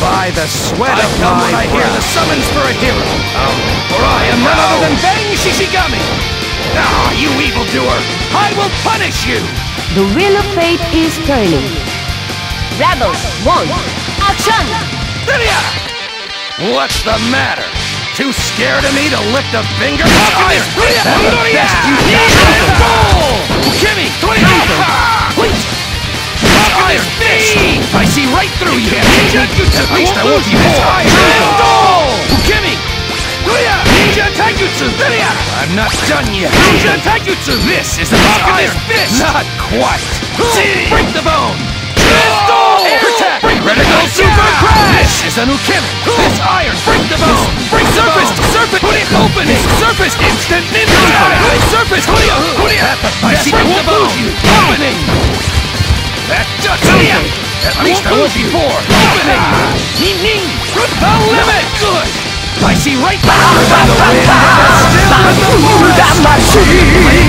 By the sweat I of come my when I hear the summons for a hero. For I am none other than Bang Shishigami. Ah, you evildoer! I will punish you! The wheel of fate is turning. Rebels, one, action! Lydia! What's the matter? Too scared of me to lift a finger? Iron! That's the best you can right through you! At least I won't be more! Kimmy! Ninja Taijutsu! I'm not done yet! Ninja Taijutsu! This is the Iron Fist! Not quite! Break the bone! Air attack! Critical Super Crash! This is a new Kimmy! This iron! Break the bone! Break surface! Surface! Opening! Surface! Instant ninja! Surface! I see I won't lose you! Opening! That does something! At least I was before! Opening! Ning! The limit! Good! I see right now the wind, still with the moon that my see!